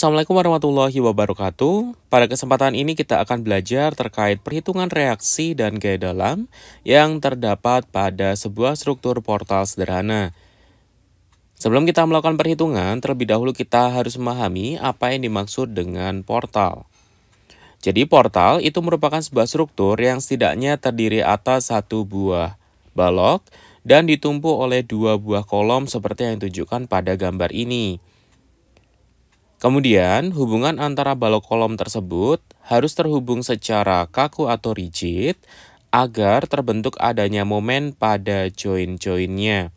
Assalamualaikum warahmatullahi wabarakatuh. Pada kesempatan ini kita akan belajar terkait perhitungan reaksi dan gaya dalam yang terdapat pada sebuah struktur portal sederhana. Sebelum kita melakukan perhitungan, terlebih dahulu kita harus memahami apa yang dimaksud dengan portal. Jadi portal itu merupakan sebuah struktur yang setidaknya terdiri atas satu buah balok dan ditumpu oleh dua buah kolom seperti yang ditunjukkan pada gambar ini. Kemudian, hubungan antara balok kolom tersebut harus terhubung secara kaku atau rigid agar terbentuk adanya momen pada join-joinnya.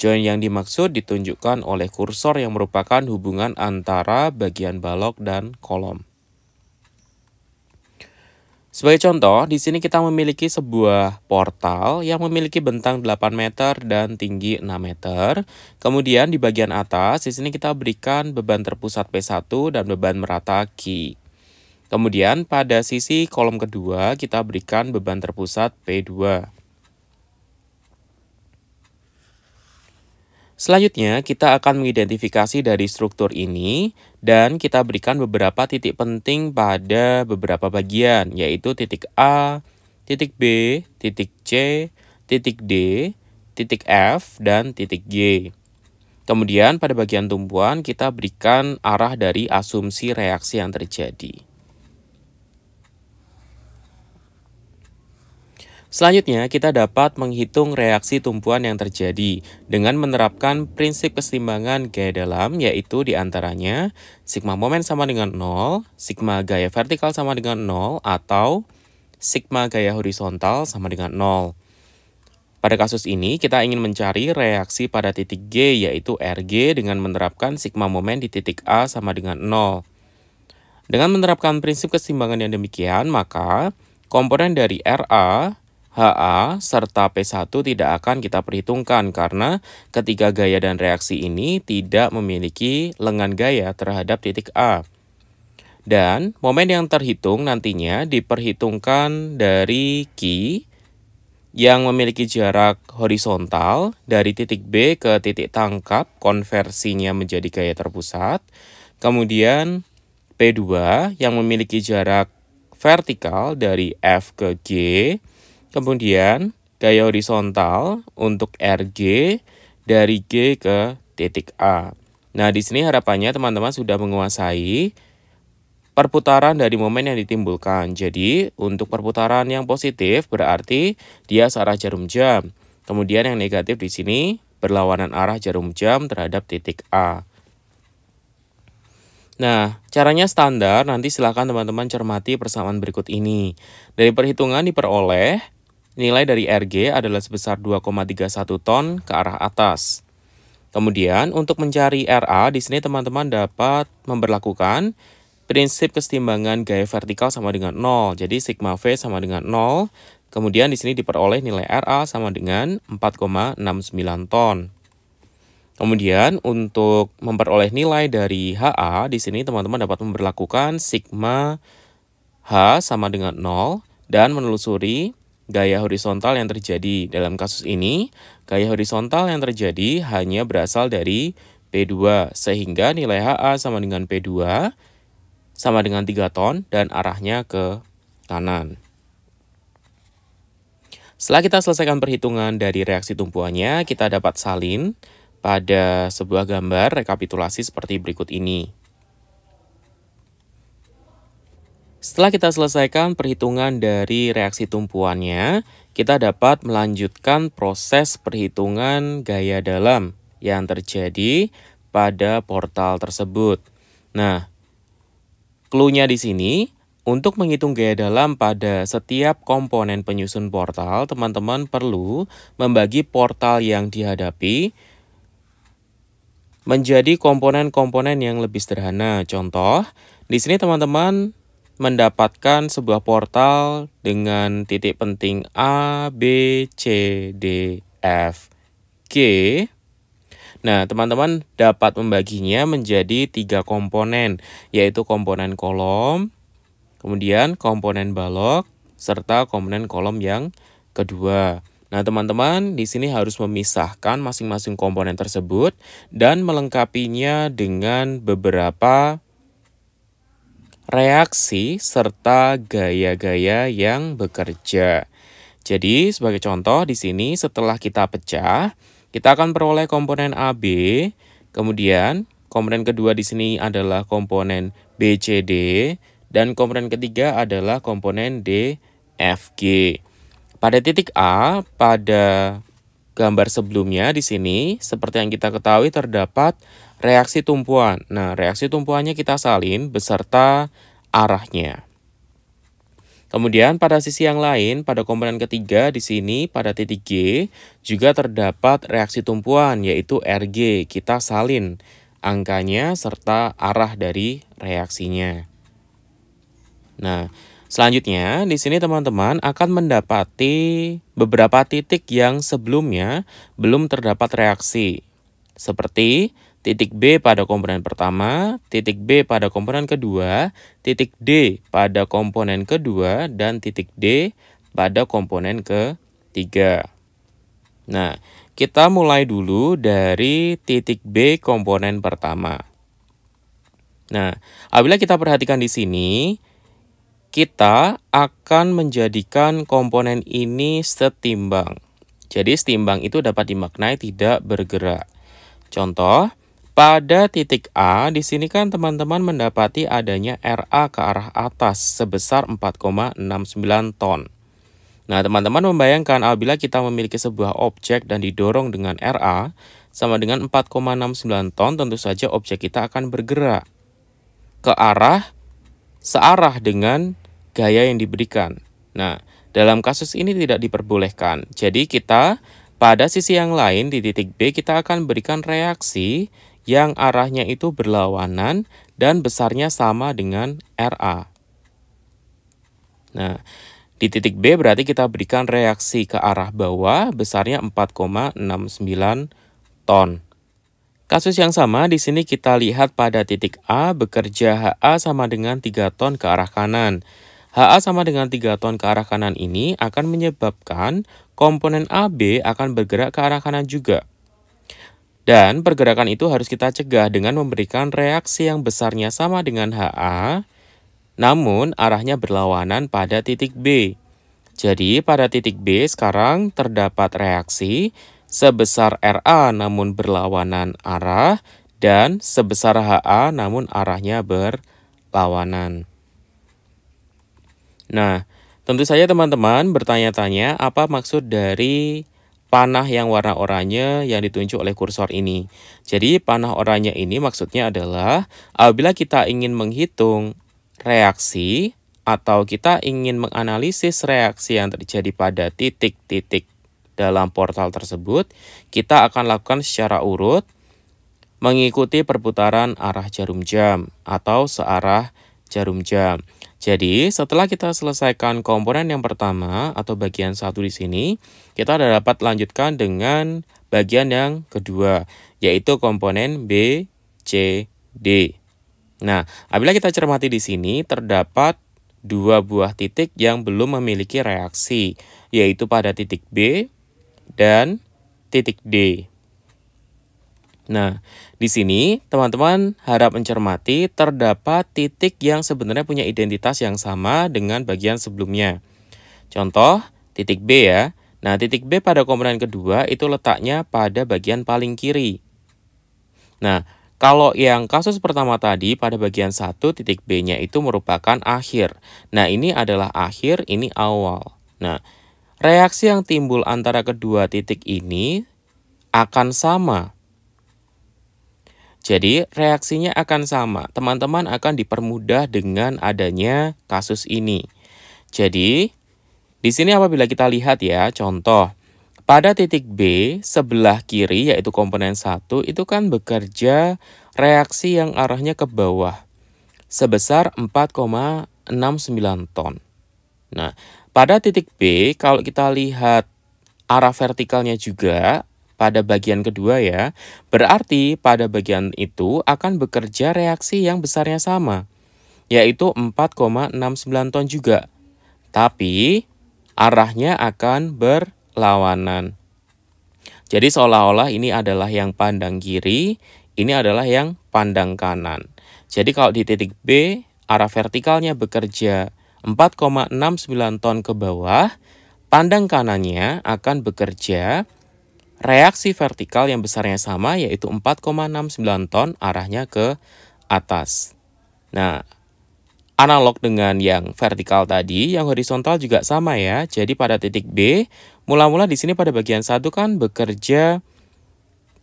Join yang dimaksud ditunjukkan oleh kursor yang merupakan hubungan antara bagian balok dan kolom. Sebagai contoh, di sini kita memiliki sebuah portal yang memiliki bentang 8 meter dan tinggi 6 meter. Kemudian di bagian atas, di sini kita berikan beban terpusat P1 dan beban merata Q. Kemudian pada sisi kolom kedua, kita berikan beban terpusat P2. Selanjutnya, kita akan mengidentifikasi dari struktur ini dan kita berikan beberapa titik penting pada beberapa bagian, yaitu titik A, titik B, titik C, titik D, titik F, dan titik G. Kemudian pada bagian tumpuan kita berikan arah dari asumsi reaksi yang terjadi. Selanjutnya, kita dapat menghitung reaksi tumpuan yang terjadi dengan menerapkan prinsip keseimbangan gaya dalam, yaitu di antaranya sigma momen sama dengan 0, sigma gaya vertikal sama dengan 0, atau sigma gaya horizontal sama dengan 0. Pada kasus ini, kita ingin mencari reaksi pada titik G, yaitu RG, dengan menerapkan sigma momen di titik A sama dengan 0. Dengan menerapkan prinsip keseimbangan yang demikian, maka komponen dari RA HA serta P1 tidak akan kita perhitungkan karena ketiga gaya dan reaksi ini tidak memiliki lengan gaya terhadap titik A. Dan momen yang terhitung nantinya diperhitungkan dari Q yang memiliki jarak horizontal dari titik B ke titik tangkap konversinya menjadi gaya terpusat. Kemudian P2 yang memiliki jarak vertikal dari F ke G Kemudian gaya horizontal untuk RG dari G ke titik A. Nah, di sini harapannya teman-teman sudah menguasai perputaran dari momen yang ditimbulkan. Jadi, untuk perputaran yang positif berarti dia searah jarum jam. Kemudian yang negatif di sini berlawanan arah jarum jam terhadap titik A. Nah, caranya standar, nanti silakan teman-teman cermati persamaan berikut ini. Dari perhitungan diperoleh Nilai dari RG adalah sebesar 2,31 ton ke arah atas. Kemudian untuk mencari RA di sini teman-teman dapat memperlakukan prinsip kesetimbangan gaya vertikal sama dengan 0. Jadi sigma V sama dengan 0. Kemudian di sini diperoleh nilai RA sama dengan 4,69 ton. Kemudian untuk memperoleh nilai dari HA di sini teman-teman dapat memperlakukan sigma H sama dengan 0 dan menelusuri gaya horizontal yang terjadi. Dalam kasus ini, gaya horizontal yang terjadi hanya berasal dari P2, sehingga nilai HA sama dengan P2 sama dengan 3 ton dan arahnya ke kanan. Setelah kita selesaikan perhitungan dari reaksi tumpuannya, kita dapat salin pada sebuah gambar rekapitulasi seperti berikut ini. Setelah kita selesaikan perhitungan dari reaksi tumpuannya, kita dapat melanjutkan proses perhitungan gaya dalam yang terjadi pada portal tersebut. Nah, clue-nya di sini, untuk menghitung gaya dalam pada setiap komponen penyusun portal, teman-teman perlu membagi portal yang dihadapi menjadi komponen-komponen yang lebih sederhana. Contoh, di sini teman-teman mendapatkan sebuah portal dengan titik penting A, B, C, D, F, G. Nah, teman-teman dapat membaginya menjadi tiga komponen, yaitu komponen kolom, kemudian komponen balok, serta komponen kolom yang kedua. Nah, teman-teman di sini harus memisahkan masing-masing komponen tersebut dan melengkapinya dengan beberapa reaksi serta gaya-gaya yang bekerja. Jadi, sebagai contoh di sini setelah kita pecah, kita akan peroleh komponen AB, kemudian komponen kedua di sini adalah komponen BCD, dan komponen ketiga adalah komponen DFG. Pada titik A, pada gambar sebelumnya di sini, seperti yang kita ketahui terdapat reaksi tumpuan. Nah, reaksi tumpuannya kita salin beserta arahnya. Kemudian pada sisi yang lain, pada komponen ketiga di sini pada titik G juga terdapat reaksi tumpuan yaitu Rg. Kita salin angkanya serta arah dari reaksinya. Nah, selanjutnya di sini teman-teman akan mendapati beberapa titik yang sebelumnya belum terdapat reaksi. Seperti titik B pada komponen pertama, titik B pada komponen kedua, titik D pada komponen kedua, dan titik D pada komponen ketiga. Nah, kita mulai dulu dari titik B komponen pertama. Nah, apabila kita perhatikan di sini, kita akan menjadikan komponen ini setimbang. Jadi setimbang itu dapat dimaknai tidak bergerak. Contoh, pada titik A, di sini kan teman-teman mendapati adanya RA ke arah atas sebesar 4,69 ton. Nah, teman-teman membayangkan apabila kita memiliki sebuah objek dan didorong dengan RA sama dengan 4,69 ton, tentu saja objek kita akan bergerak ke arah searah dengan gaya yang diberikan. Nah, dalam kasus ini tidak diperbolehkan. Jadi kita pada sisi yang lain di titik B kita akan berikan reaksi yang arahnya itu berlawanan dan besarnya sama dengan RA. Nah, di titik B berarti kita berikan reaksi ke arah bawah besarnya 4,69 ton. Kasus yang sama di sini kita lihat pada titik A bekerja HA sama dengan 3 ton ke arah kanan. HA sama dengan 3 ton ke arah kanan ini akan menyebabkan komponen AB akan bergerak ke arah kanan juga. Dan pergerakan itu harus kita cegah dengan memberikan reaksi yang besarnya sama dengan HA, namun arahnya berlawanan pada titik B. Jadi pada titik B sekarang terdapat reaksi sebesar RA namun berlawanan arah dan sebesar HA namun arahnya berlawanan. Nah, tentu saja teman-teman bertanya-tanya apa maksud dari panah yang warna oranye yang ditunjuk oleh kursor ini. Jadi panah oranye ini maksudnya adalah apabila kita ingin menghitung reaksi atau kita ingin menganalisis reaksi yang terjadi pada titik-titik dalam portal tersebut, kita akan lakukan secara urut mengikuti perputaran arah jarum jam atau searah jarum jam. Jadi, setelah kita selesaikan komponen yang pertama atau bagian satu di sini, kita dapat lanjutkan dengan bagian yang kedua, yaitu komponen B, C, D. Nah, apabila kita cermati di sini, terdapat dua buah titik yang belum memiliki reaksi, yaitu pada titik B dan titik D. Nah, di sini teman-teman harap mencermati terdapat titik yang sebenarnya punya identitas yang sama dengan bagian sebelumnya. Contoh, titik B ya. Nah, titik B pada komponen kedua itu letaknya pada bagian paling kiri. Nah, kalau yang kasus pertama tadi pada bagian satu titik B-nya itu merupakan akhir. Nah, ini adalah akhir, ini awal. Nah, reaksi yang timbul antara kedua titik ini akan sama jadi reaksinya akan sama. Teman-teman akan dipermudah dengan adanya kasus ini. Jadi di sini apabila kita lihat ya, contoh pada titik B sebelah kiri yaitu komponen 1 itu kan bekerja reaksi yang arahnya ke bawah sebesar 4,69 ton. Nah, pada titik B kalau kita lihat arah vertikalnya juga pada bagian kedua ya, berarti pada bagian itu akan bekerja reaksi yang besarnya sama, yaitu 4,69 ton juga. Tapi arahnya akan berlawanan. Jadi seolah-olah ini adalah yang pandang kiri, ini adalah yang pandang kanan. Jadi kalau di titik B, arah vertikalnya bekerja 4,69 ton ke bawah, pandang kanannya akan bekerja reaksi vertikal yang besarnya sama yaitu 4,69 ton arahnya ke atas. Nah, analog dengan yang vertikal tadi, yang horizontal juga sama ya. Jadi pada titik B, mula-mula di sini pada bagian satu kan bekerja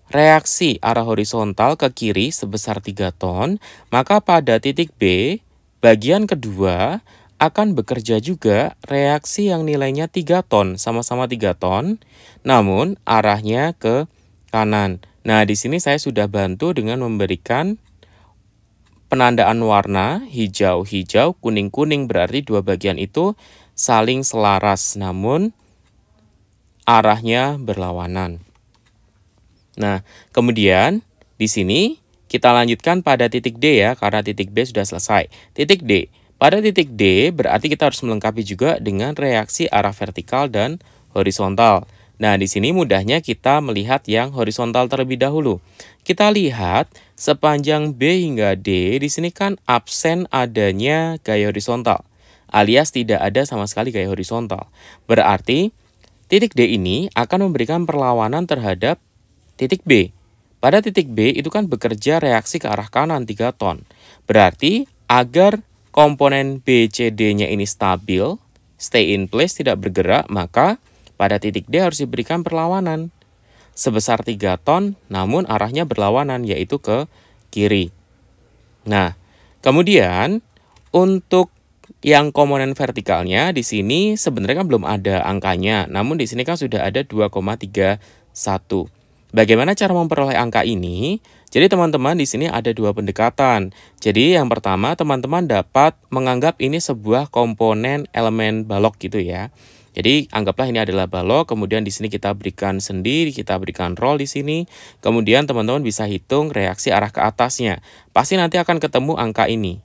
reaksi arah horizontal ke kiri sebesar 3 ton, maka pada titik B, bagian kedua akan bekerja juga reaksi yang nilainya 3 ton, sama-sama 3 ton, namun arahnya ke kanan. Nah, di sini saya sudah bantu dengan memberikan penandaan warna hijau-hijau, kuning-kuning berarti dua bagian itu saling selaras, namun arahnya berlawanan. Nah, kemudian di sini kita lanjutkan pada titik D ya, karena titik B sudah selesai. Titik D, pada titik D, berarti kita harus melengkapi juga dengan reaksi arah vertikal dan horizontal. Nah, di sini mudahnya kita melihat yang horizontal terlebih dahulu. Kita lihat sepanjang B hingga D, di sini kan absen adanya gaya horizontal, alias tidak ada sama sekali gaya horizontal. Berarti, titik D ini akan memberikan perlawanan terhadap titik B. Pada titik B itu kan bekerja reaksi ke arah kanan 3 ton. Berarti, agar komponen BCD-nya ini stabil, stay in place, tidak bergerak, maka pada titik D harus diberikan perlawanan sebesar 3 ton, namun arahnya berlawanan, yaitu ke kiri. Nah, kemudian untuk yang komponen vertikalnya di sini sebenarnya kan belum ada angkanya, namun di sini kan sudah ada 2,31. Bagaimana cara memperoleh angka ini? Jadi teman-teman di sini ada dua pendekatan. Jadi yang pertama teman-teman dapat menganggap ini sebuah komponen elemen balok gitu ya. Jadi anggaplah ini adalah balok, kemudian di sini kita berikan sendi, kita berikan roll di sini. Kemudian teman-teman bisa hitung reaksi arah ke atasnya. Pasti nanti akan ketemu angka ini.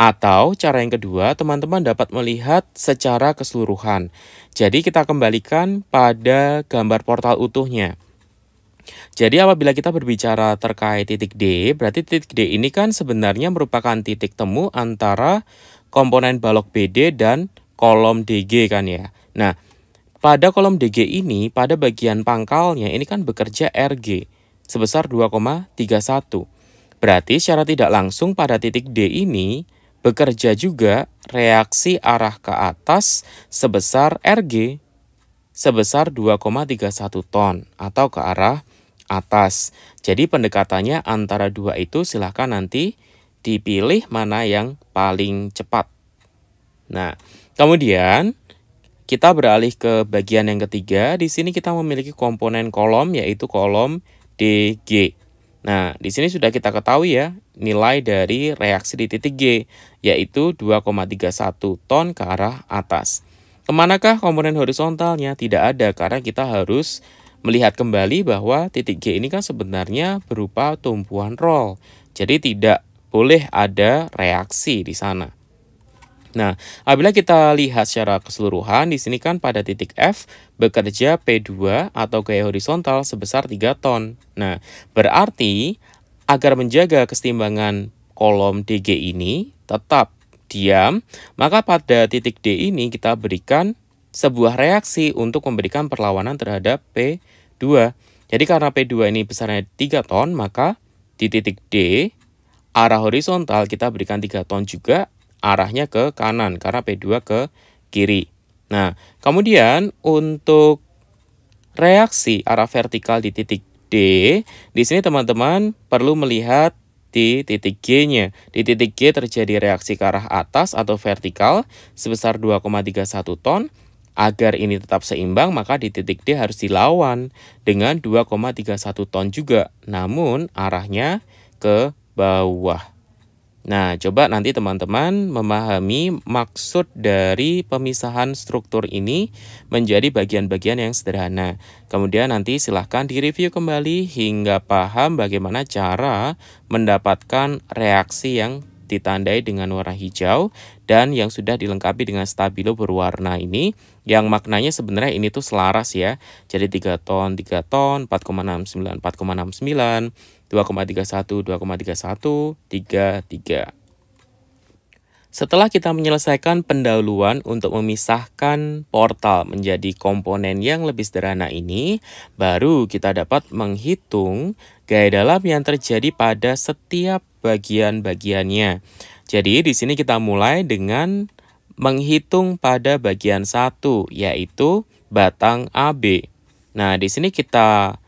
Atau cara yang kedua, teman-teman dapat melihat secara keseluruhan. Jadi kita kembalikan pada gambar portal utuhnya. Jadi apabila kita berbicara terkait titik D, berarti titik D ini kan sebenarnya merupakan titik temu antara komponen balok BD dan kolom DG kan ya. Nah, pada kolom DG ini, pada bagian pangkalnya ini kan bekerja RG sebesar 2,31. Berarti secara tidak langsung pada titik D ini bekerja juga reaksi arah ke atas sebesar RG sebesar 2,31 ton atau ke arah atas. Jadi pendekatannya antara dua itu silahkan nanti dipilih mana yang paling cepat. Nah, kemudian kita beralih ke bagian yang ketiga. Di sini kita memiliki komponen kolom yaitu kolom DG. Nah, di sini sudah kita ketahui ya nilai dari reaksi di titik G yaitu 2,31 ton ke arah atas. Ke manakah komponen horizontalnya? Tidak ada karena kita harus melihat kembali bahwa titik G ini kan sebenarnya berupa tumpuan roll. Jadi tidak boleh ada reaksi di sana. Nah, apabila kita lihat secara keseluruhan, di sini kan pada titik F bekerja P2 atau gaya horizontal sebesar 3 ton. Nah, berarti agar menjaga keseimbangan kolom DG ini tetap diam, maka pada titik D ini kita berikan sebuah reaksi untuk memberikan perlawanan terhadap P 2. Jadi karena P2 ini besarnya 3 ton, maka di titik D, arah horizontal kita berikan 3 ton juga, arahnya ke kanan, karena P2 ke kiri. Nah, kemudian untuk reaksi arah vertikal di titik D, di sini teman-teman perlu melihat di titik G-nya. Di titik G terjadi reaksi ke arah atas atau vertikal sebesar 2,31 ton Agar ini tetap seimbang, maka di titik D harus dilawan dengan 2,31 ton juga, namun arahnya ke bawah. Nah, coba nanti teman-teman memahami maksud dari pemisahan struktur ini menjadi bagian-bagian yang sederhana. Kemudian nanti silahkan direview kembali hingga paham bagaimana cara mendapatkan reaksi yang ditandai dengan warna hijau dan yang sudah dilengkapi dengan stabilo berwarna ini yang maknanya sebenarnya ini tuh selaras ya. Jadi 3 ton, 3 ton, 4,69, 4,69, 2,31, 2,31, 33. Setelah kita menyelesaikan pendahuluan untuk memisahkan portal menjadi komponen yang lebih sederhana ini, baru kita dapat menghitung gaya dalam yang terjadi pada setiap bagian-bagiannya. Jadi di sini kita mulai dengan menghitung pada bagian satu, yaitu batang AB. Nah, di sini kita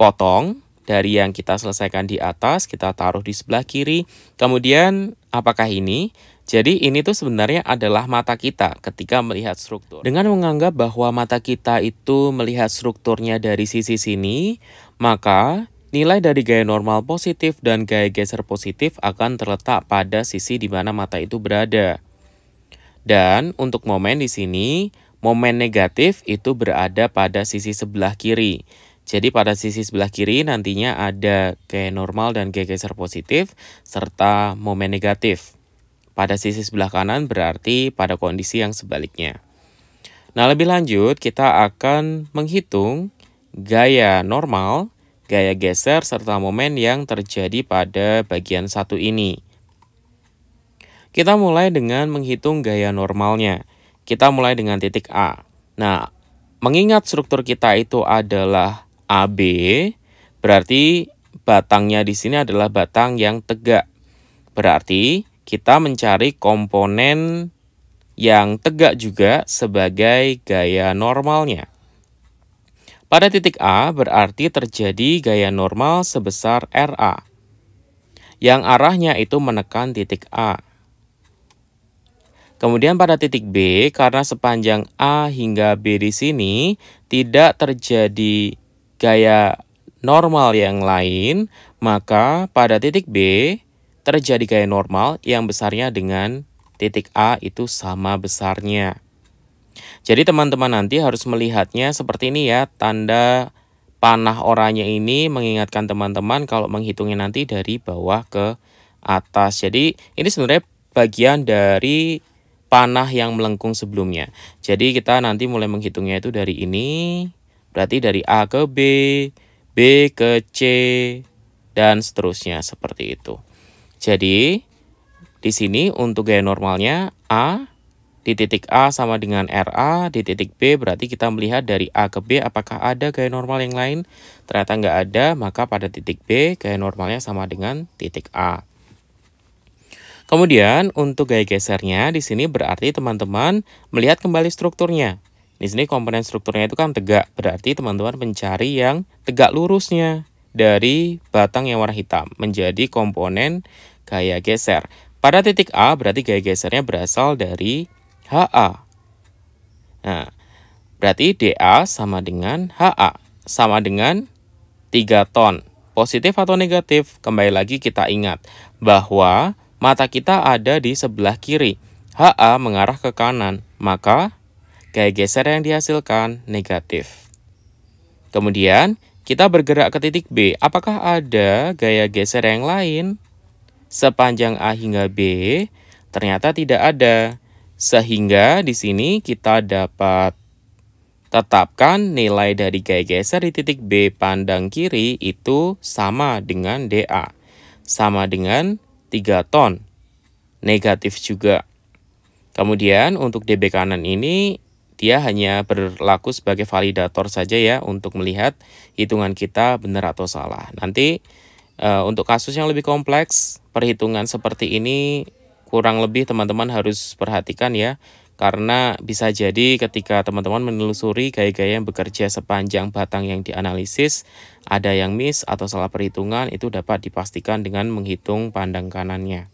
potong dari yang kita selesaikan di atas, kita taruh di sebelah kiri. Kemudian, apakah ini? Jadi ini tuh sebenarnya adalah mata kita ketika melihat struktur. Dengan menganggap bahwa mata kita itu melihat strukturnya dari sisi sini, maka nilai dari gaya normal positif dan gaya geser positif akan terletak pada sisi di mana mata itu berada. Dan untuk momen di sini, momen negatif itu berada pada sisi sebelah kiri. Jadi pada sisi sebelah kiri nantinya ada gaya normal dan gaya geser positif serta momen negatif. Pada sisi sebelah kanan berarti pada kondisi yang sebaliknya. Nah, lebih lanjut kita akan menghitung gaya normal, gaya geser, serta momen yang terjadi pada bagian satu ini. Kita mulai dengan menghitung gaya normalnya. Kita mulai dengan titik A. Nah, mengingat struktur kita itu adalah AB, berarti batangnya di sini adalah batang yang tegak. Berarti kita mencari komponen yang tegak juga sebagai gaya normalnya. Pada titik A berarti terjadi gaya normal sebesar RA, yang arahnya itu menekan titik A. Kemudian pada titik B, karena sepanjang A hingga B di sini tidak terjadi gaya normal yang lain, maka pada titik B terjadi gaya normal yang besarnya dengan titik A itu sama besarnya. Jadi teman-teman nanti harus melihatnya seperti ini ya, tanda panah oranye ini mengingatkan teman-teman kalau menghitungnya nanti dari bawah ke atas. Jadi ini sebenarnya bagian dari panah yang melengkung sebelumnya. Jadi kita nanti mulai menghitungnya itu dari ini, berarti dari A ke B, B ke C, dan seterusnya seperti itu. Jadi, di sini untuk gaya normalnya A di titik A sama dengan RA, di titik B berarti kita melihat dari A ke B apakah ada gaya normal yang lain. Ternyata nggak ada, maka pada titik B gaya normalnya sama dengan titik A. Kemudian untuk gaya gesernya di sini berarti teman-teman melihat kembali strukturnya. Di sini komponen strukturnya itu kan tegak, berarti teman-teman mencari yang tegak lurusnya dari batang yang warna hitam menjadi komponen gaya geser. Pada titik A berarti gaya gesernya berasal dari HA. Nah, berarti DA sama dengan HA, sama dengan 3 ton. Positif atau negatif? Kembali lagi kita ingat bahwa mata kita ada di sebelah kiri. HA mengarah ke kanan, maka gaya geser yang dihasilkan negatif. Kemudian, kita bergerak ke titik B. Apakah ada gaya geser yang lain? sepanjang A hingga B ternyata tidak ada. Sehingga di sini kita dapat tetapkan nilai dari gaya geser di titik B pandang kiri itu sama dengan DA. Sama dengan 3 ton. Negatif juga. Kemudian untuk DB kanan ini dia hanya berlaku sebagai validator saja ya untuk melihat hitungan kita benar atau salah. Nanti Uh, untuk kasus yang lebih kompleks, perhitungan seperti ini kurang lebih teman-teman harus perhatikan ya. Karena bisa jadi ketika teman-teman menelusuri gaya-gaya yang bekerja sepanjang batang yang dianalisis, ada yang miss atau salah perhitungan, itu dapat dipastikan dengan menghitung pandang kanannya.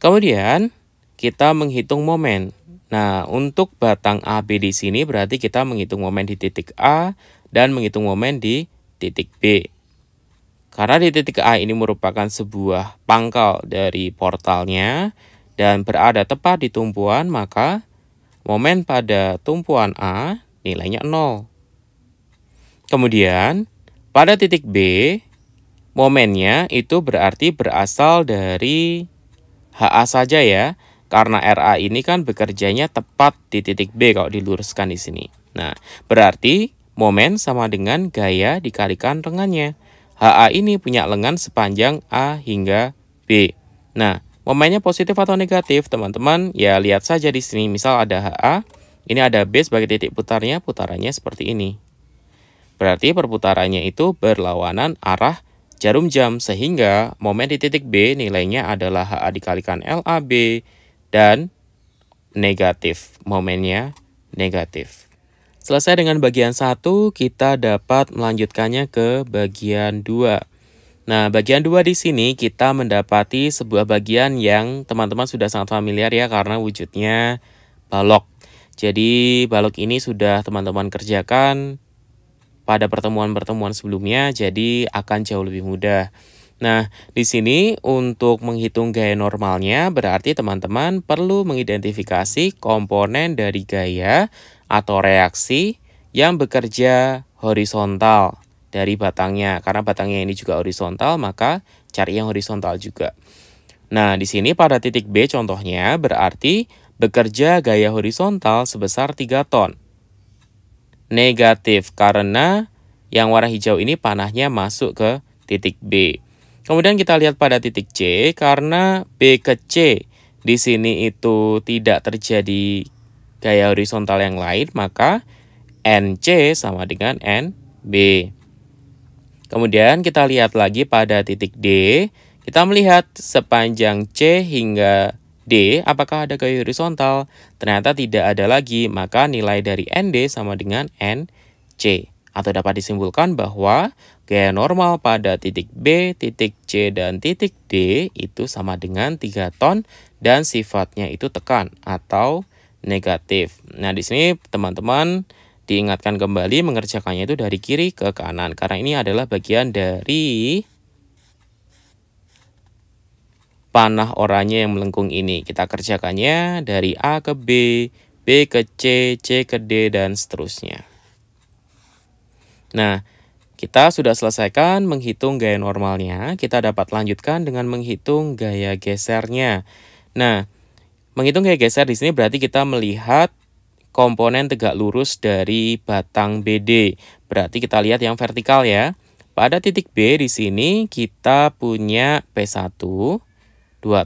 Kemudian, kita menghitung momen. Nah, untuk batang AB di sini berarti kita menghitung momen di titik A dan menghitung momen di titik B. Karena di titik A ini merupakan sebuah pangkal dari portalnya dan berada tepat di tumpuan, maka momen pada tumpuan A nilainya 0. Kemudian, pada titik B, momennya itu berarti berasal dari HA saja ya, karena RA ini kan bekerjanya tepat di titik B kalau diluruskan di sini. Nah, berarti momen sama dengan gaya dikalikan lengannya. HA ini punya lengan sepanjang A hingga B. Nah, Momennya positif atau negatif, teman-teman? Ya, lihat saja di sini. Misal ada HA, ini ada B sebagai titik putarnya, putarannya seperti ini. Berarti perputarannya itu berlawanan arah jarum jam, sehingga momen di titik B nilainya adalah HA dikalikan LAB dan negatif. Momennya negatif. Selesai dengan bagian 1, kita dapat melanjutkannya ke bagian 2. Nah, bagian 2 di sini kita mendapati sebuah bagian yang teman-teman sudah sangat familiar ya karena wujudnya balok. Jadi, balok ini sudah teman-teman kerjakan pada pertemuan-pertemuan sebelumnya, jadi akan jauh lebih mudah. Nah, di sini untuk menghitung gaya normalnya berarti teman-teman perlu mengidentifikasi komponen dari gaya atau reaksi yang bekerja horizontal dari batangnya. Karena batangnya ini juga horizontal, maka cari yang horizontal juga. Nah, di sini pada titik B contohnya berarti bekerja gaya horizontal sebesar 3 ton. Negatif karena yang warna hijau ini panahnya masuk ke titik B. Kemudian kita lihat pada titik C karena B ke C di sini itu tidak terjadi gaya horizontal yang lain, maka NC sama dengan NB. Kemudian kita lihat lagi pada titik D, kita melihat sepanjang C hingga D apakah ada gaya horizontal? Ternyata tidak ada lagi, maka nilai dari ND sama dengan NC. Atau dapat disimpulkan bahwa gaya normal pada titik B, titik C, dan titik D itu sama dengan 3 ton dan sifatnya itu tekan atau negatif. Nah, di sini teman-teman diingatkan kembali mengerjakannya itu dari kiri ke kanan karena ini adalah bagian dari panah oranye yang melengkung ini. Kita kerjakannya dari A ke B, B ke C, C ke D dan seterusnya. Nah, kita sudah selesaikan menghitung gaya normalnya, kita dapat lanjutkan dengan menghitung gaya gesernya. Nah, menghitung gaya geser di sini berarti kita melihat komponen tegak lurus dari batang BD. Berarti kita lihat yang vertikal ya. Pada titik B di sini kita punya P1, 2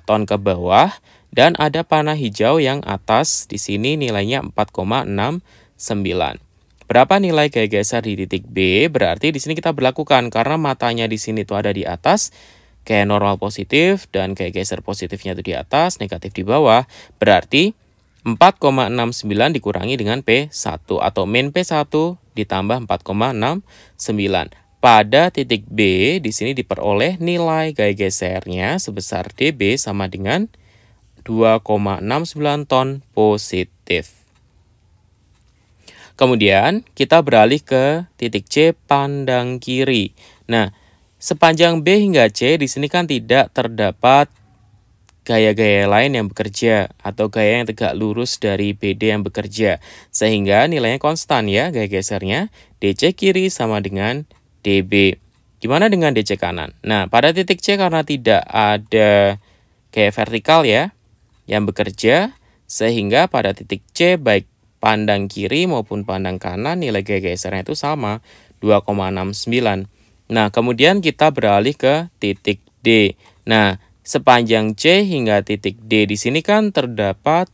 ton ke bawah, dan ada panah hijau yang atas di sini nilainya 4,69. Berapa nilai gaya geser di titik B? Berarti di sini kita berlakukan karena matanya di sini tuh ada di atas, kayak normal positif dan kayak geser positifnya itu di atas, negatif di bawah. Berarti 4,69 dikurangi dengan P1 atau min P1 ditambah 4,69. Pada titik B di sini diperoleh nilai gaya gesernya sebesar dB sama dengan 2,69 ton positif. Kemudian kita beralih ke titik C pandang kiri. Nah, sepanjang B hingga C di sini kan tidak terdapat gaya-gaya lain yang bekerja atau gaya yang tegak lurus dari BD yang bekerja sehingga nilainya konstan ya gaya gesernya DC kiri sama dengan DB. Gimana dengan DC kanan? Nah, pada titik C karena tidak ada gaya vertikal ya yang bekerja sehingga pada titik C baik pandang kiri maupun pandang kanan nilai gaya gesernya itu sama 2,69. Nah, kemudian kita beralih ke titik D. Nah, sepanjang C hingga titik D di sini kan terdapat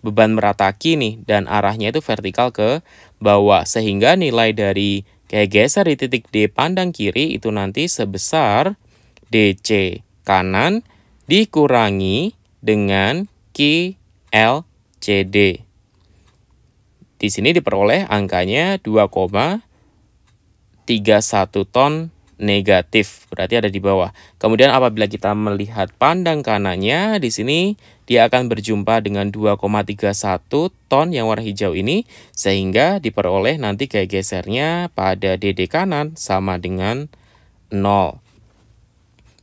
beban merataki nih dan arahnya itu vertikal ke bawah sehingga nilai dari kayak geser di titik D pandang kiri itu nanti sebesar DC kanan dikurangi dengan QLCD. Di sini diperoleh angkanya 2,31 ton negatif, berarti ada di bawah. Kemudian apabila kita melihat pandang kanannya, di sini dia akan berjumpa dengan 2,31 ton yang warna hijau ini, sehingga diperoleh nanti gaya gesernya pada DD kanan sama dengan 0.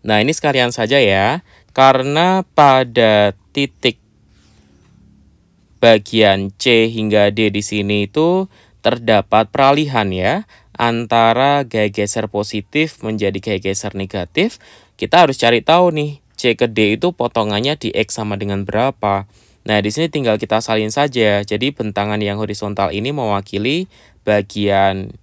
Nah ini sekalian saja ya, karena pada titik bagian C hingga D di sini itu terdapat peralihan ya antara gaya geser positif menjadi gaya geser negatif, kita harus cari tahu nih C ke D itu potongannya di X sama dengan berapa. Nah, di sini tinggal kita salin saja. Jadi bentangan yang horizontal ini mewakili bagian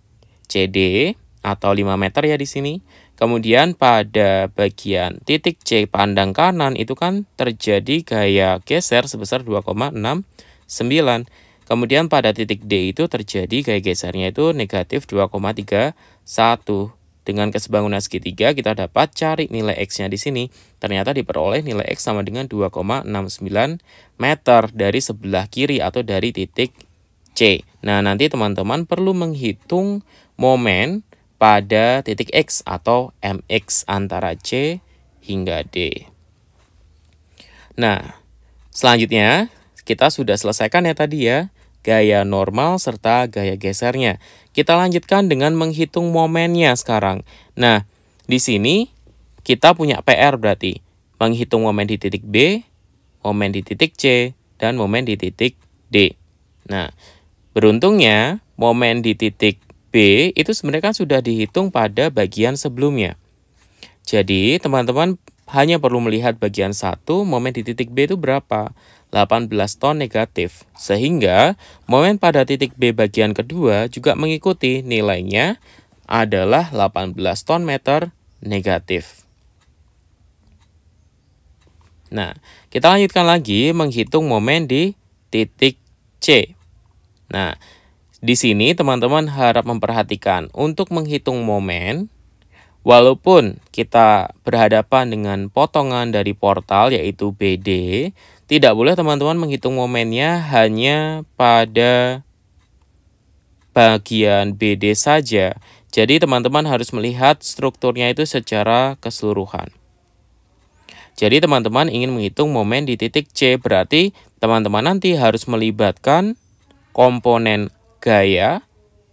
CD atau 5 meter ya di sini. Kemudian pada bagian titik C pandang kanan itu kan terjadi gaya geser sebesar 2,69. Kemudian pada titik D itu terjadi gaya gesernya itu negatif 2,31. Dengan kesebangunan segitiga kita dapat cari nilai X-nya di sini. Ternyata diperoleh nilai X sama dengan 2,69 meter dari sebelah kiri atau dari titik C. Nah, nanti teman-teman perlu menghitung momen pada titik X atau MX antara C hingga D. Nah, selanjutnya kita sudah selesaikan ya tadi ya, gaya normal serta gaya gesernya. Kita lanjutkan dengan menghitung momennya sekarang. Nah, di sini kita punya PR berarti. Menghitung momen di titik B, momen di titik C, dan momen di titik D. Nah, beruntungnya momen di titik B itu sebenarnya kan sudah dihitung pada bagian sebelumnya. Jadi, teman-teman hanya perlu melihat bagian 1, momen di titik B itu berapa? 18 ton negatif. Sehingga, momen pada titik B bagian kedua juga mengikuti nilainya adalah 18 ton meter negatif. Nah, kita lanjutkan lagi menghitung momen di titik C. Nah, di sini teman-teman harap memperhatikan untuk menghitung momen walaupun kita berhadapan dengan potongan dari portal yaitu BD, tidak boleh teman-teman menghitung momennya hanya pada bagian BD saja. Jadi teman-teman harus melihat strukturnya itu secara keseluruhan. Jadi teman-teman ingin menghitung momen di titik C berarti teman-teman nanti harus melibatkan komponen gaya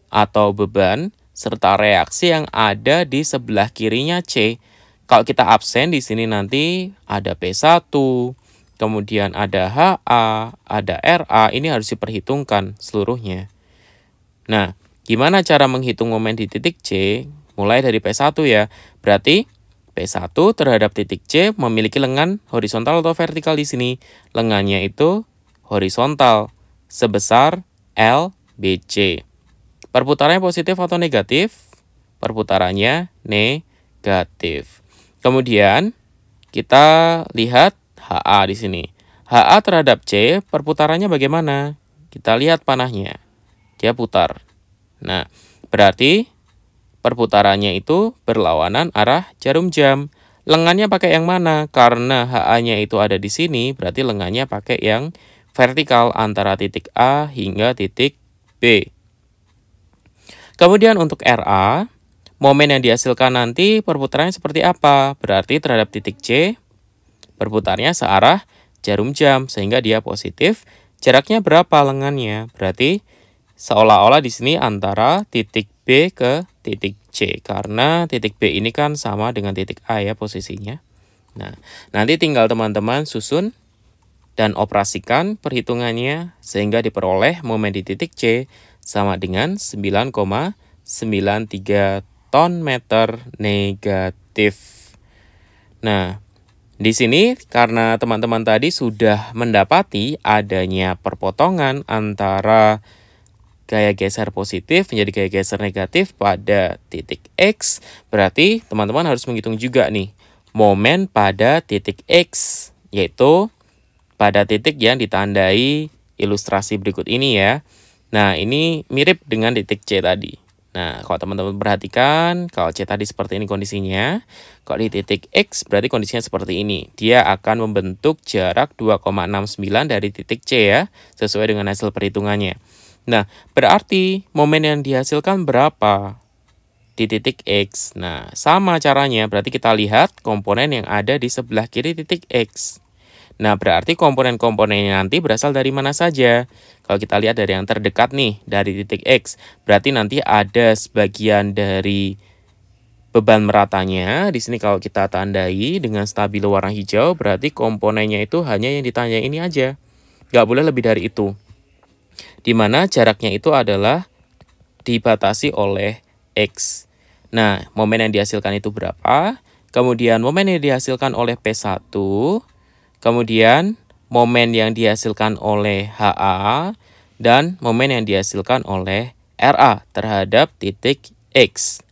atau beban serta reaksi yang ada di sebelah kirinya C. Kalau kita absen di sini nanti ada P1, kemudian ada HA, ada RA, ini harus diperhitungkan seluruhnya. Nah, gimana cara menghitung momen di titik C? Mulai dari P1 ya. Berarti P1 terhadap titik C memiliki lengan horizontal atau vertikal di sini. Lengannya itu horizontal sebesar L BC. Perputarannya positif atau negatif? Perputarannya negatif. Kemudian kita lihat HA di sini. HA terhadap C perputarannya bagaimana? Kita lihat panahnya. Dia putar. Nah, berarti perputarannya itu berlawanan arah jarum jam. Lengannya pakai yang mana? Karena HA-nya itu ada di sini, berarti lengannya pakai yang vertikal antara titik A hingga titik B. Kemudian untuk RA, momen yang dihasilkan nanti perputarannya seperti apa? Berarti terhadap titik C, berputarnya searah jarum jam sehingga dia positif. Jaraknya berapa lengannya? Berarti seolah-olah di sini antara titik B ke titik C karena titik B ini kan sama dengan titik A ya posisinya. Nah, nanti tinggal teman-teman susun dan operasikan perhitungannya sehingga diperoleh momen di titik C sama dengan 9,93 ton meter negatif. Nah, di sini karena teman-teman tadi sudah mendapati adanya perpotongan antara gaya geser positif menjadi gaya geser negatif pada titik X, berarti teman-teman harus menghitung juga nih momen pada titik X, yaitu pada titik yang ditandai ilustrasi berikut ini ya. Nah, ini mirip dengan titik C tadi. Nah, kalau teman-teman perhatikan, kalau C tadi seperti ini kondisinya, kalau di titik X berarti kondisinya seperti ini. Dia akan membentuk jarak 2,69 dari titik C ya, sesuai dengan hasil perhitungannya. Nah, berarti momen yang dihasilkan berapa? Di titik X. Nah, sama caranya, berarti kita lihat komponen yang ada di sebelah kiri titik X. Nah, berarti komponen-komponennya nanti berasal dari mana saja? Kalau kita lihat dari yang terdekat nih, dari titik X, berarti nanti ada sebagian dari beban meratanya. Di sini kalau kita tandai dengan stabilo warna hijau, berarti komponennya itu hanya yang ditanya ini aja. Nggak boleh lebih dari itu. Di mana jaraknya itu adalah dibatasi oleh X. Nah, momen yang dihasilkan itu berapa? Kemudian momen yang dihasilkan oleh P1 Kemudian momen yang dihasilkan oleh HA dan momen yang dihasilkan oleh RA terhadap titik X.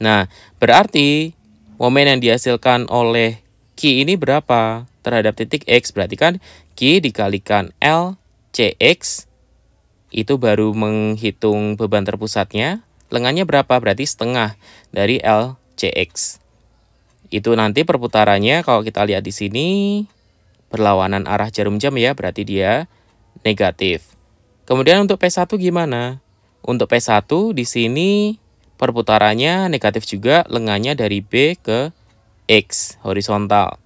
Nah, berarti momen yang dihasilkan oleh Q ini berapa terhadap titik X. Berarti kan Q dikalikan L CX itu baru menghitung beban terpusatnya. Lengannya berapa? Berarti setengah dari L CX. Itu nanti perputarannya kalau kita lihat di sini berlawanan arah jarum jam ya, berarti dia negatif. Kemudian untuk P1 gimana? Untuk P1 di sini perputarannya negatif juga lengannya dari B ke X horizontal.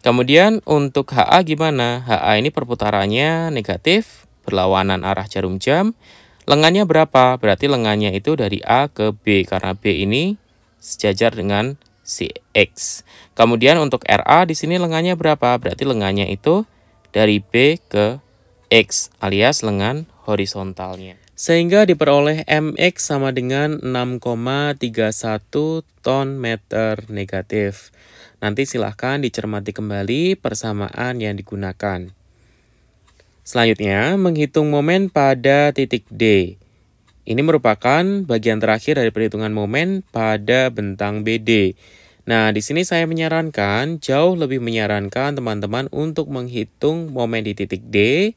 Kemudian untuk HA gimana? HA ini perputarannya negatif, berlawanan arah jarum jam. Lengannya berapa? Berarti lengannya itu dari A ke B, karena B ini sejajar dengan si X. Kemudian untuk RA di sini lengannya berapa? Berarti lengannya itu dari B ke X, alias lengan horizontalnya. Sehingga diperoleh MX sama dengan 6,31 ton meter negatif. Nanti silahkan dicermati kembali persamaan yang digunakan. Selanjutnya, menghitung momen pada titik D. Ini merupakan bagian terakhir dari perhitungan momen pada bentang BD. Nah, di sini saya menyarankan, jauh lebih menyarankan teman-teman untuk menghitung momen di titik D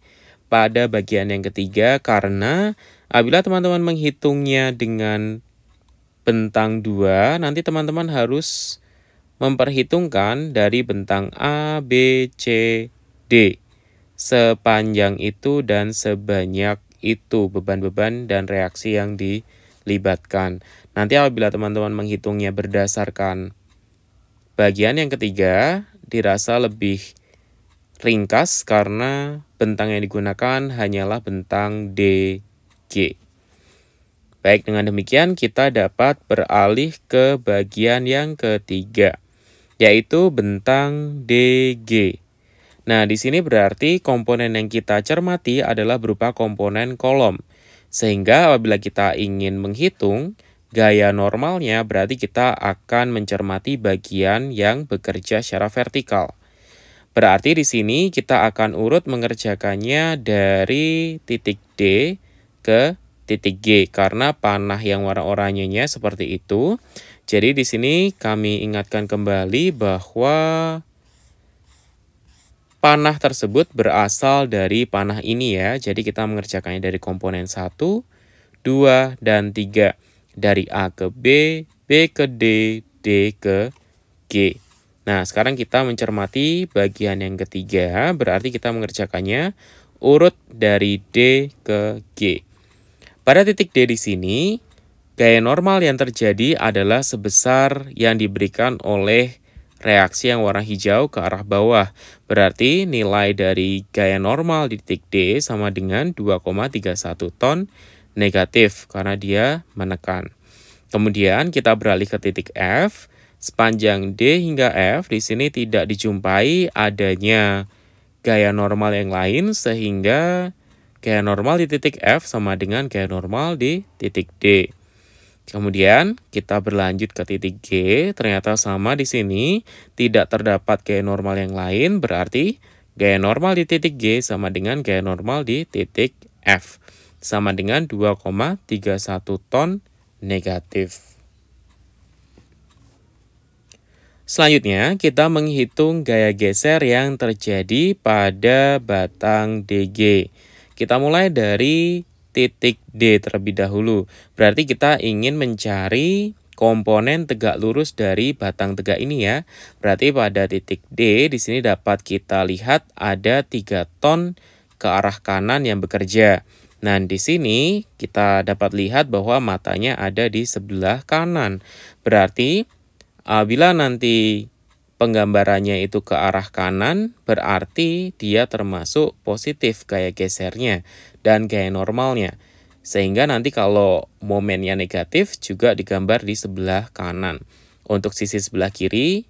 pada bagian yang ketiga karena apabila teman-teman menghitungnya dengan bentang 2, nanti teman-teman harus memperhitungkan dari bentang A, B, C, D. Sepanjang itu dan sebanyak itu beban-beban dan reaksi yang dilibatkan. Nanti apabila teman-teman menghitungnya berdasarkan bagian yang ketiga, dirasa lebih ringkas karena bentang yang digunakan hanyalah bentang DG. Baik, dengan demikian kita dapat beralih ke bagian yang ketiga, yaitu bentang DG. Nah, di sini berarti komponen yang kita cermati adalah berupa komponen kolom. Sehingga apabila kita ingin menghitung gaya normalnya, berarti kita akan mencermati bagian yang bekerja secara vertikal. Berarti di sini kita akan urut mengerjakannya dari titik D ke titik G karena panah yang warna oranyenya seperti itu. Jadi di sini kami ingatkan kembali bahwa panah tersebut berasal dari panah ini ya. Jadi kita mengerjakannya dari komponen 1, 2, dan 3. Dari A ke B, B ke D, D ke G. Nah, sekarang kita mencermati bagian yang ketiga, berarti kita mengerjakannya urut dari D ke G. Pada titik D di sini, gaya normal yang terjadi adalah sebesar yang diberikan oleh reaksi yang warna hijau ke arah bawah. Berarti nilai dari gaya normal di titik D sama dengan 2,31 ton negatif karena dia menekan. Kemudian kita beralih ke titik F. Sepanjang D hingga F di sini tidak dijumpai adanya gaya normal yang lain sehingga gaya normal di titik F sama dengan gaya normal di titik D. Kemudian kita berlanjut ke titik G, ternyata sama di sini, tidak terdapat gaya normal yang lain, berarti gaya normal di titik G sama dengan gaya normal di titik F, sama dengan 2,31 ton negatif. Selanjutnya, kita menghitung gaya geser yang terjadi pada batang DG. Kita mulai dari titik D terlebih dahulu. Berarti kita ingin mencari komponen tegak lurus dari batang tegak ini ya. Berarti pada titik D di sini dapat kita lihat ada 3 ton ke arah kanan yang bekerja. Nah, di sini kita dapat lihat bahwa matanya ada di sebelah kanan. Berarti Bila nanti penggambarannya itu ke arah kanan, berarti dia termasuk positif gaya gesernya dan gaya normalnya. Sehingga nanti kalau momennya negatif juga digambar di sebelah kanan. Untuk sisi sebelah kiri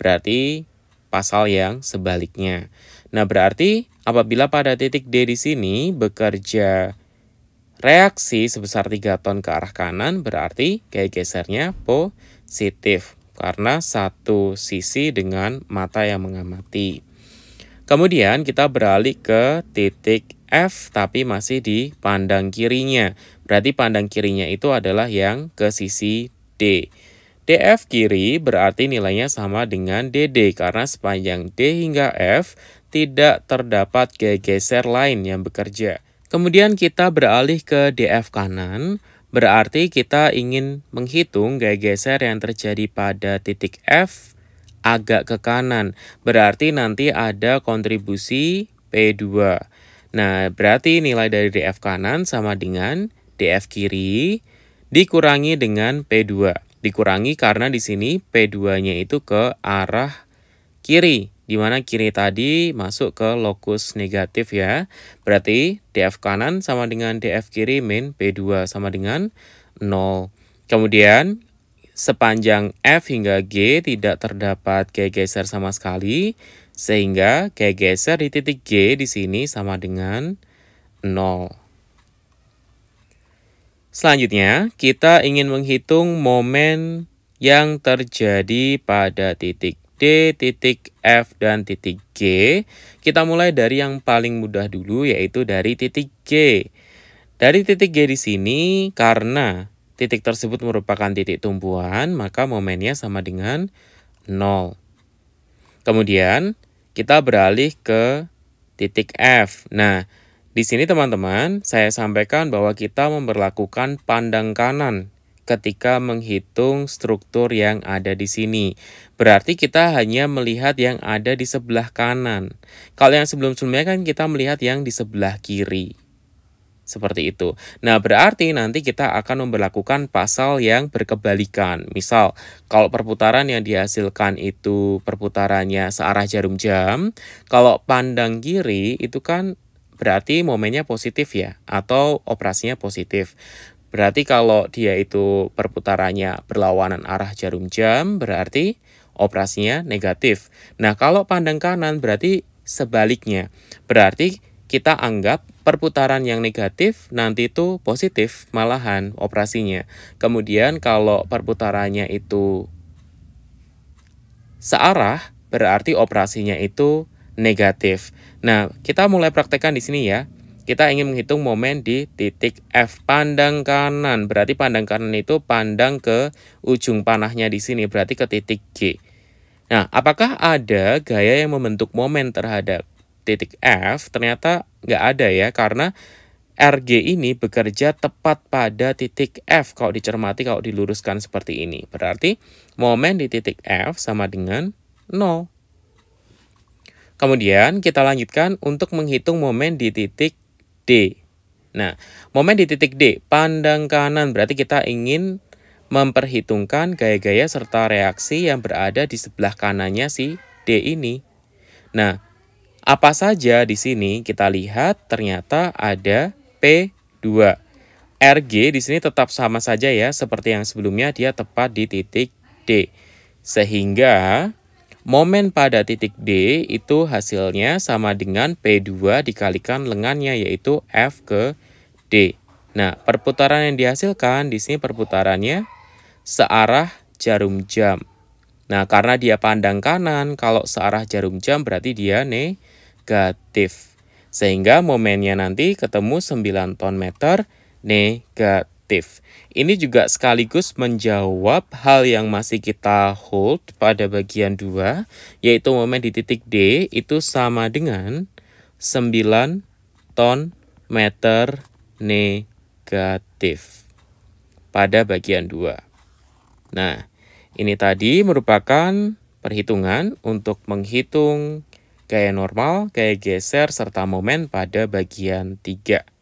berarti pasal yang sebaliknya. Nah, berarti apabila pada titik D di sini bekerja reaksi sebesar 3 ton ke arah kanan, berarti gaya gesernya positif karena satu sisi dengan mata yang mengamati. Kemudian kita beralih ke titik F tapi masih di pandang kirinya. Berarti pandang kirinya itu adalah yang ke sisi D. DF kiri berarti nilainya sama dengan DD karena sepanjang D hingga F tidak terdapat geser lain yang bekerja. Kemudian kita beralih ke DF kanan, berarti kita ingin menghitung gaya geser yang terjadi pada titik F agak ke kanan. Berarti nanti ada kontribusi P2. Nah, berarti nilai dari DF kanan sama dengan DF kiri dikurangi dengan P2. Dikurangi karena di sini P2-nya itu ke arah kiri, di mana kiri tadi masuk ke lokus negatif ya. Berarti DF kanan sama dengan DF kiri min P2 sama dengan 0. Kemudian sepanjang F hingga G tidak terdapat geser sama sekali, sehingga geser di titik G di sini sama dengan 0. Selanjutnya, kita ingin menghitung momen yang terjadi pada titik D, titik F, dan titik G. Kita mulai dari yang paling mudah dulu, yaitu dari titik G. Dari titik G di sini, karena titik tersebut merupakan titik tumpuan, maka momennya sama dengan 0. Kemudian, kita beralih ke titik F. Nah, di sini teman-teman, saya sampaikan bahwa kita memperlakukan pandang kanan ketika menghitung struktur yang ada di sini. Berarti kita hanya melihat yang ada di sebelah kanan. Kalau yang sebelum-sebelumnya kan kita melihat yang di sebelah kiri. Seperti itu. Nah, berarti nanti kita akan memperlakukan pasal yang berkebalikan. Misal, kalau perputaran yang dihasilkan itu perputarannya searah jarum jam, kalau pandang kiri itu kan berarti momennya positif ya, atau operasinya positif. Berarti kalau dia itu perputarannya berlawanan arah jarum jam, berarti operasinya negatif. Nah, kalau pandang kanan berarti sebaliknya. Berarti kita anggap perputaran yang negatif nanti itu positif malahan operasinya. Kemudian kalau perputarannya itu searah, berarti operasinya itu negatif. Nah, kita mulai praktekkan di sini ya. Kita ingin menghitung momen di titik F pandang kanan. Berarti pandang kanan itu pandang ke ujung panahnya di sini, berarti ke titik G. Nah, apakah ada gaya yang membentuk momen terhadap titik F? Ternyata nggak ada ya, karena RG ini bekerja tepat pada titik F kalau dicermati kalau diluruskan seperti ini. Berarti momen di titik F sama dengan 0. Kemudian kita lanjutkan untuk menghitung momen di titik D. Nah, momen di titik D, pandang kanan berarti kita ingin memperhitungkan gaya-gaya serta reaksi yang berada di sebelah kanannya si D ini. Nah, apa saja di sini kita lihat ternyata ada P2. RG di sini tetap sama saja ya, seperti yang sebelumnya dia tepat di titik D. Sehingga Momen pada titik D itu hasilnya sama dengan P2 dikalikan lengannya yaitu F ke D. Nah, perputaran yang dihasilkan di sini perputarannya searah jarum jam. Nah, karena dia pandang kanan, kalau searah jarum jam berarti dia negatif. Sehingga momennya nanti ketemu 9 ton meter negatif. Ini juga sekaligus menjawab hal yang masih kita hold pada bagian 2, yaitu momen di titik D itu sama dengan 9 ton meter negatif pada bagian 2. Nah, ini tadi merupakan perhitungan untuk menghitung gaya normal, gaya geser, serta momen pada bagian 3.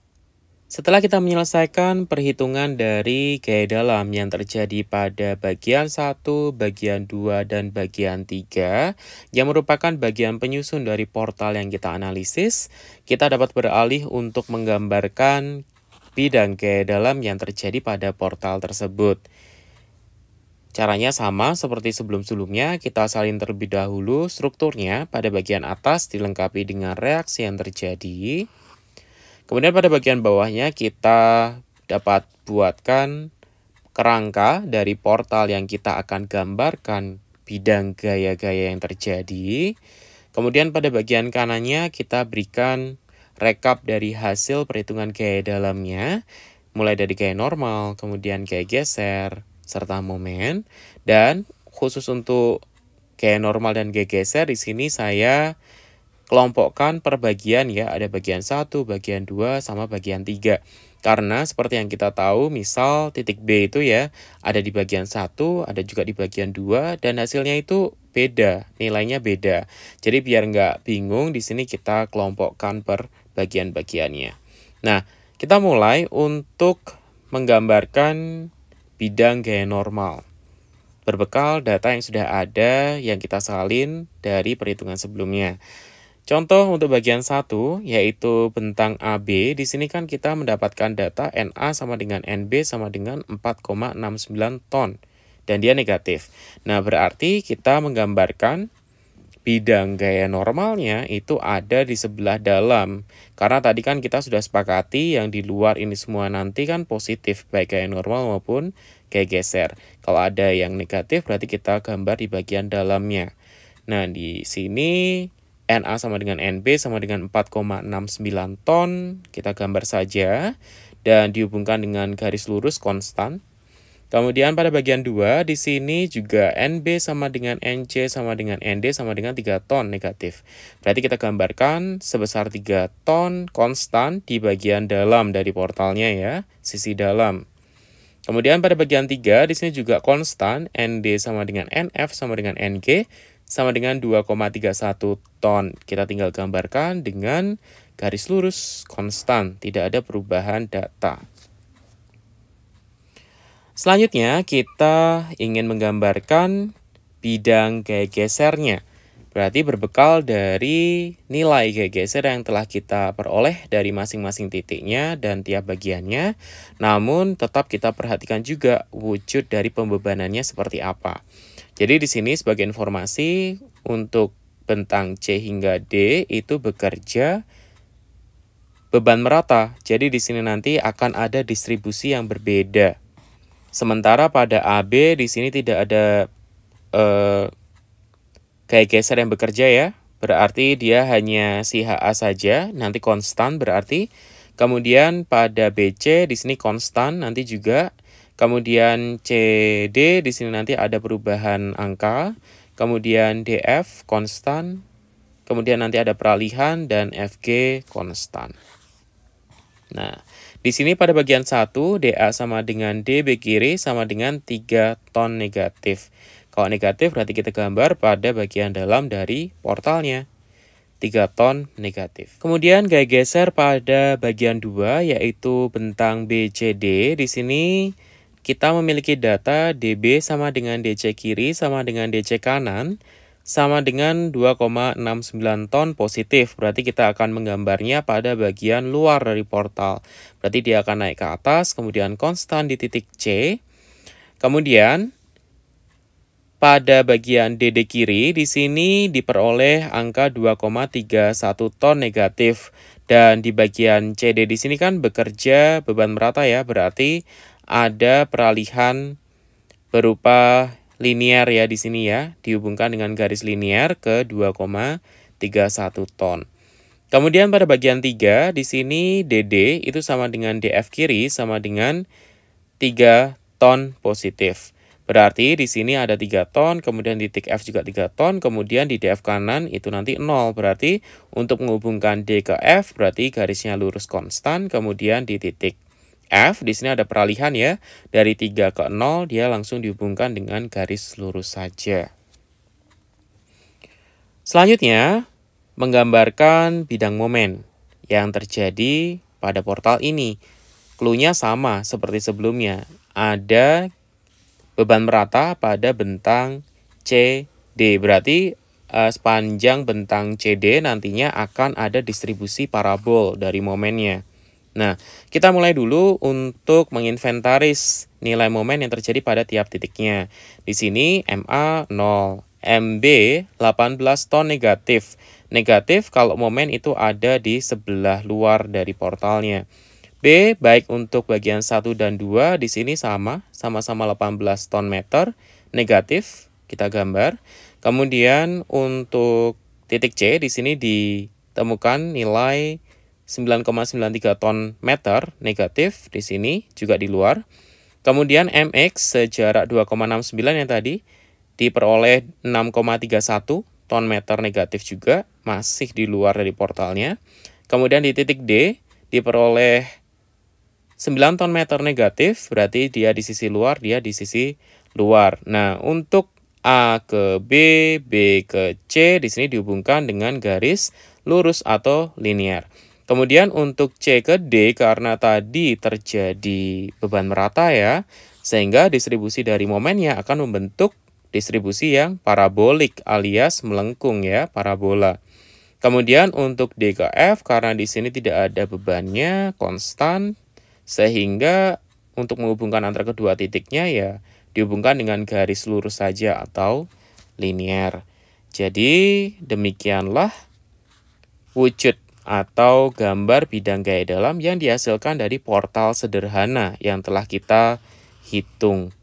Setelah kita menyelesaikan perhitungan dari gaya dalam yang terjadi pada bagian 1, bagian 2, dan bagian 3, yang merupakan bagian penyusun dari portal yang kita analisis, kita dapat beralih untuk menggambarkan bidang gaya dalam yang terjadi pada portal tersebut. Caranya sama seperti sebelum-sebelumnya, kita salin terlebih dahulu strukturnya pada bagian atas dilengkapi dengan reaksi yang terjadi, Kemudian pada bagian bawahnya kita dapat buatkan kerangka dari portal yang kita akan gambarkan bidang gaya-gaya yang terjadi. Kemudian pada bagian kanannya kita berikan rekap dari hasil perhitungan gaya dalamnya, mulai dari gaya normal, kemudian gaya geser, serta momen. Dan khusus untuk G normal dan G geser di sini saya kelompokkan per bagian ya. Ada bagian 1, bagian 2, sama bagian 3. Karena seperti yang kita tahu, misal titik B itu ya ada di bagian 1, ada juga di bagian 2, dan hasilnya itu beda, nilainya beda. Jadi biar nggak bingung, di sini kita kelompokkan per bagian-bagiannya. Nah, kita mulai untuk menggambarkan bidang gaya normal. Berbekal data yang sudah ada yang kita salin dari perhitungan sebelumnya. Contoh untuk bagian 1 yaitu bentang AB. Di sini kan kita mendapatkan data NA sama dengan NB sama dengan 4,69 ton dan dia negatif. Nah, berarti kita menggambarkan bidang gaya normalnya itu ada di sebelah dalam. Karena tadi kan kita sudah sepakati yang di luar ini semua nanti kan positif baik gaya normal maupun gaya geser. Kalau ada yang negatif berarti kita gambar di bagian dalamnya. Nah, di sini NA sama dengan NB sama dengan 4,69 ton. Kita gambar saja dan dihubungkan dengan garis lurus konstan. Kemudian pada bagian 2 di sini juga NB sama dengan NC sama dengan ND sama dengan 3 ton negatif. Berarti kita gambarkan sebesar 3 ton konstan di bagian dalam dari portalnya ya, sisi dalam. Kemudian pada bagian 3 di sini juga konstan ND sama dengan NF sama dengan NG sama dengan 2,31 ton. Kita tinggal gambarkan dengan garis lurus konstan, tidak ada perubahan data. Selanjutnya, kita ingin menggambarkan bidang gaya gesernya. Berarti berbekal dari nilai gaya geser yang telah kita peroleh dari masing-masing titiknya dan tiap bagiannya. Namun tetap kita perhatikan juga wujud dari pembebanannya seperti apa. Jadi di sini sebagai informasi untuk bentang C hingga D itu bekerja beban merata. Jadi di sini nanti akan ada distribusi yang berbeda. Sementara pada AB di sini tidak ada eh, kayak geser yang bekerja ya. Berarti dia hanya si HA saja, nanti konstan berarti. Kemudian pada BC di sini konstan nanti juga Kemudian CD di sini nanti ada perubahan angka. Kemudian DF konstan. Kemudian nanti ada peralihan dan FG konstan. Nah, di sini pada bagian 1 DA sama dengan DB kiri sama dengan 3 ton negatif. Kalau negatif berarti kita gambar pada bagian dalam dari portalnya. 3 ton negatif. Kemudian gaya geser pada bagian 2 yaitu bentang BCD. Di sini kita memiliki data DB sama dengan DC kiri sama dengan DC kanan sama dengan 2,69 ton positif. Berarti kita akan menggambarnya pada bagian luar dari portal. Berarti dia akan naik ke atas, kemudian konstan di titik C. Kemudian pada bagian DD kiri di sini diperoleh angka 2,31 ton negatif dan di bagian CD di sini kan bekerja beban merata ya berarti ada peralihan berupa linear ya di sini ya, dihubungkan dengan garis linear ke 2,31 ton. Kemudian pada bagian 3 di sini DD itu sama dengan DF kiri sama dengan 3 ton positif. Berarti di sini ada 3 ton, kemudian di titik F juga 3 ton, kemudian di DF kanan itu nanti 0. Berarti untuk menghubungkan D ke F berarti garisnya lurus konstan, kemudian di titik F, di sini ada peralihan ya. Dari 3 ke 0, dia langsung dihubungkan dengan garis lurus saja. Selanjutnya, menggambarkan bidang momen yang terjadi pada portal ini. Cluenya sama seperti sebelumnya. Ada beban merata pada bentang CD. Berarti uh, sepanjang bentang CD nantinya akan ada distribusi parabol dari momennya. Nah, kita mulai dulu untuk menginventaris nilai momen yang terjadi pada tiap titiknya. Di sini MA 0, MB 18 ton negatif. Negatif kalau momen itu ada di sebelah luar dari portalnya. B baik untuk bagian 1 dan 2 di sini sama, sama-sama 18 ton meter. Negatif kita gambar. Kemudian untuk titik C di sini ditemukan nilai 9,93 ton meter negatif di sini juga di luar. Kemudian MX sejarak 2,69 yang tadi diperoleh 6,31 ton meter negatif juga, masih di luar dari portalnya. Kemudian di titik D diperoleh 9 ton meter negatif, berarti dia di sisi luar, dia di sisi luar. Nah, untuk A ke B, B ke C di sini dihubungkan dengan garis lurus atau linear. Kemudian untuk C ke D karena tadi terjadi beban merata ya, sehingga distribusi dari momennya akan membentuk distribusi yang parabolik alias melengkung ya, parabola. Kemudian untuk D ke F karena di sini tidak ada bebannya konstan sehingga untuk menghubungkan antara kedua titiknya ya dihubungkan dengan garis lurus saja atau linear. Jadi demikianlah wujud atau gambar bidang gaya dalam yang dihasilkan dari portal sederhana yang telah kita hitung.